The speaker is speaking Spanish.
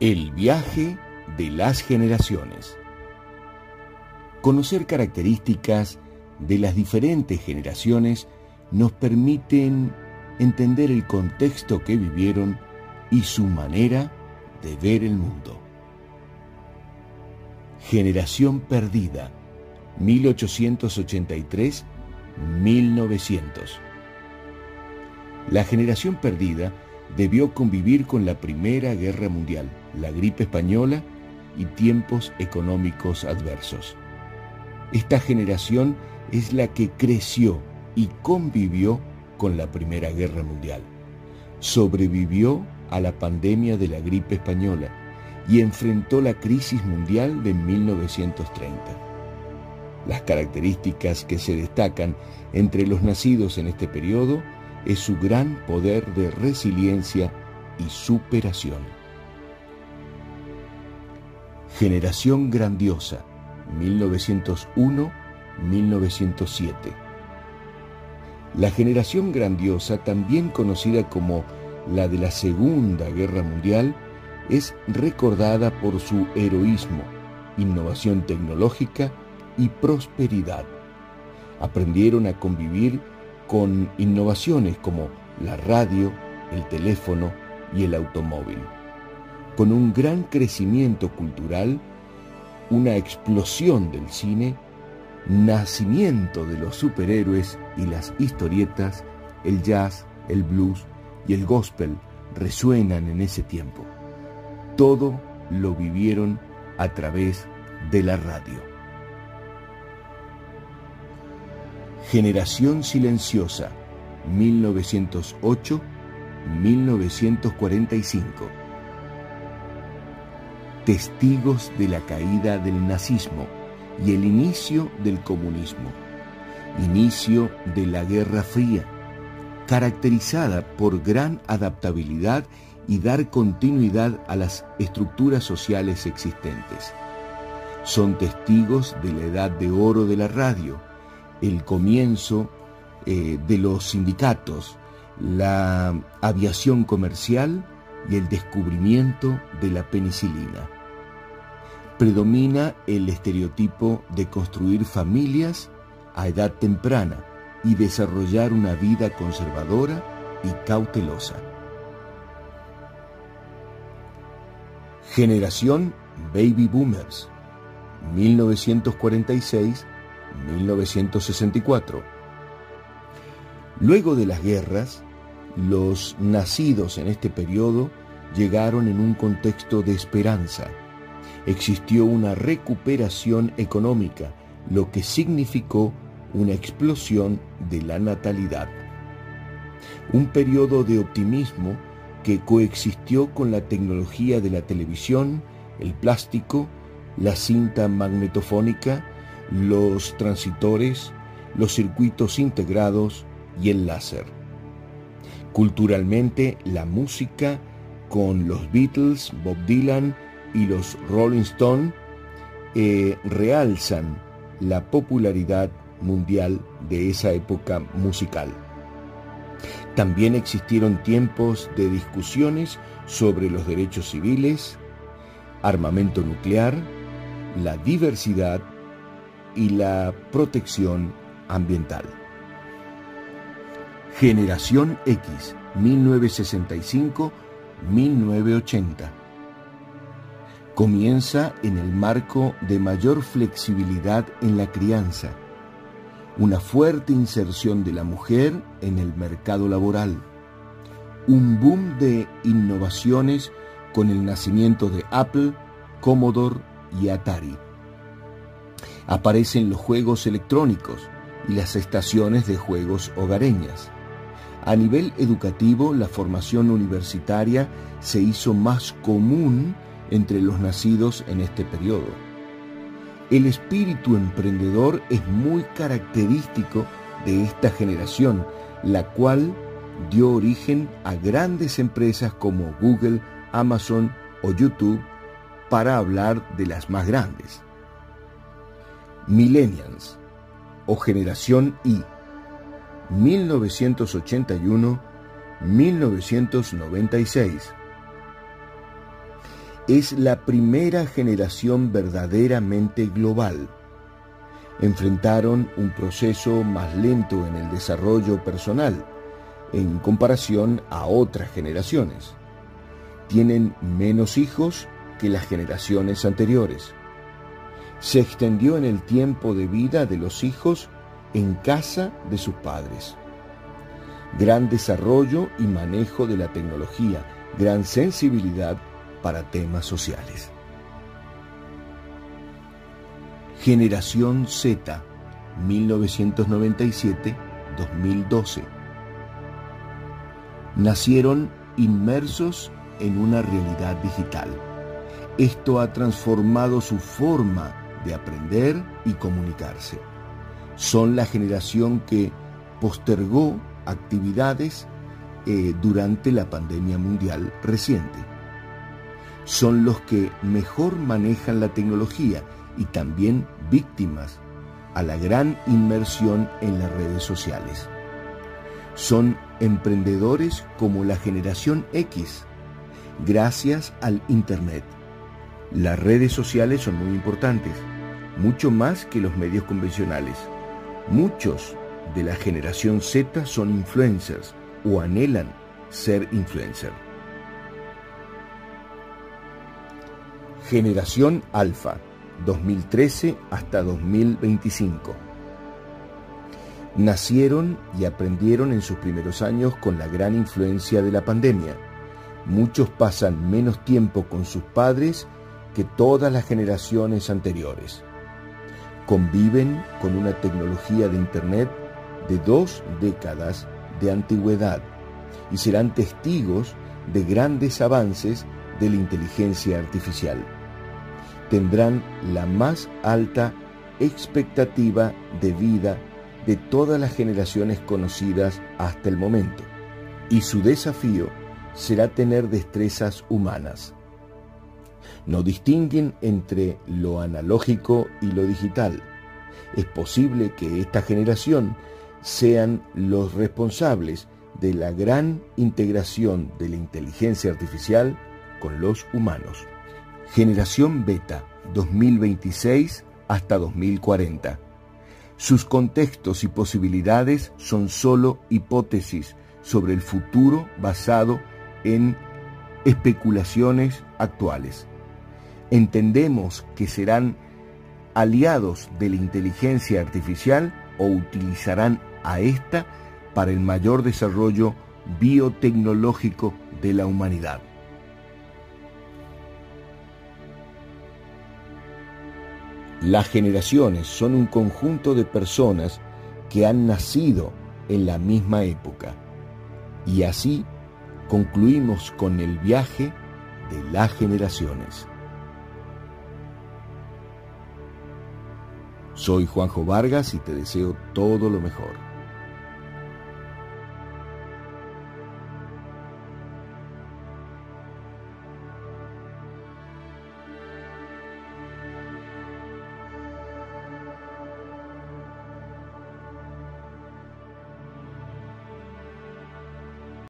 El viaje de las generaciones. Conocer características de las diferentes generaciones nos permiten entender el contexto que vivieron y su manera de ver el mundo. Generación perdida, 1883-1900. La generación perdida debió convivir con la Primera Guerra Mundial, la gripe española y tiempos económicos adversos. Esta generación es la que creció y convivió con la Primera Guerra Mundial. Sobrevivió a la pandemia de la gripe española y enfrentó la crisis mundial de 1930. Las características que se destacan entre los nacidos en este periodo es su gran poder de resiliencia y superación. Generación Grandiosa, 1901-1907. La generación grandiosa, también conocida como la de la Segunda Guerra Mundial, es recordada por su heroísmo, innovación tecnológica y prosperidad. Aprendieron a convivir con innovaciones como la radio, el teléfono y el automóvil. Con un gran crecimiento cultural, una explosión del cine, nacimiento de los superhéroes y las historietas, el jazz, el blues y el gospel resuenan en ese tiempo. Todo lo vivieron a través de la radio. Generación Silenciosa, 1908-1945. Testigos de la caída del nazismo y el inicio del comunismo. Inicio de la Guerra Fría, caracterizada por gran adaptabilidad y dar continuidad a las estructuras sociales existentes. Son testigos de la edad de oro de la radio, el comienzo eh, de los sindicatos, la aviación comercial y el descubrimiento de la penicilina. Predomina el estereotipo de construir familias a edad temprana y desarrollar una vida conservadora y cautelosa. Generación Baby Boomers, 1946 1964. Luego de las guerras, los nacidos en este periodo llegaron en un contexto de esperanza. Existió una recuperación económica, lo que significó una explosión de la natalidad. Un periodo de optimismo que coexistió con la tecnología de la televisión, el plástico, la cinta magnetofónica los transitores, los circuitos integrados y el láser. Culturalmente, la música con los Beatles, Bob Dylan y los Rolling Stones eh, realzan la popularidad mundial de esa época musical. También existieron tiempos de discusiones sobre los derechos civiles, armamento nuclear, la diversidad y la protección ambiental. Generación X, 1965-1980. Comienza en el marco de mayor flexibilidad en la crianza, una fuerte inserción de la mujer en el mercado laboral, un boom de innovaciones con el nacimiento de Apple, Commodore y Atari aparecen los juegos electrónicos y las estaciones de juegos hogareñas. A nivel educativo, la formación universitaria se hizo más común entre los nacidos en este periodo. El espíritu emprendedor es muy característico de esta generación, la cual dio origen a grandes empresas como Google, Amazon o YouTube, para hablar de las más grandes. Millennials o Generación I, 1981-1996. es la primera generación verdaderamente global. Enfrentaron un proceso más lento en el desarrollo personal en comparación a otras generaciones. Tienen menos hijos que las generaciones anteriores. Se extendió en el tiempo de vida de los hijos en casa de sus padres. Gran desarrollo y manejo de la tecnología, gran sensibilidad para temas sociales. Generación Z, 1997-2012. Nacieron inmersos en una realidad digital. Esto ha transformado su forma de aprender y comunicarse. Son la generación que postergó actividades eh, durante la pandemia mundial reciente son los que mejor manejan la tecnología y también víctimas a la gran inmersión en las redes sociales. Son emprendedores como la generación X, gracias al Internet. Las redes sociales son muy importantes, mucho más que los medios convencionales. Muchos de la generación Z son influencers o anhelan ser influencers. Generación Alfa, 2013 hasta 2025. Nacieron y aprendieron en sus primeros años con la gran influencia de la pandemia. Muchos pasan menos tiempo con sus padres que todas las generaciones anteriores. Conviven con una tecnología de Internet de dos décadas de antigüedad y serán testigos de grandes avances de la inteligencia artificial. Tendrán la más alta expectativa de vida de todas las generaciones conocidas hasta el momento, y su desafío será tener destrezas humanas. No distinguen entre lo analógico y lo digital. Es posible que esta generación sean los responsables de la gran integración de la inteligencia artificial con los humanos. Generación Beta 2026 hasta 2040. Sus contextos y posibilidades son sólo hipótesis sobre el futuro basado en especulaciones actuales. Entendemos que serán aliados de la inteligencia artificial o utilizarán a esta para el mayor desarrollo biotecnológico de la humanidad. Las generaciones son un conjunto de personas que han nacido en la misma época. Y así concluimos con el viaje de las generaciones. Soy Juanjo Vargas y te deseo todo lo mejor.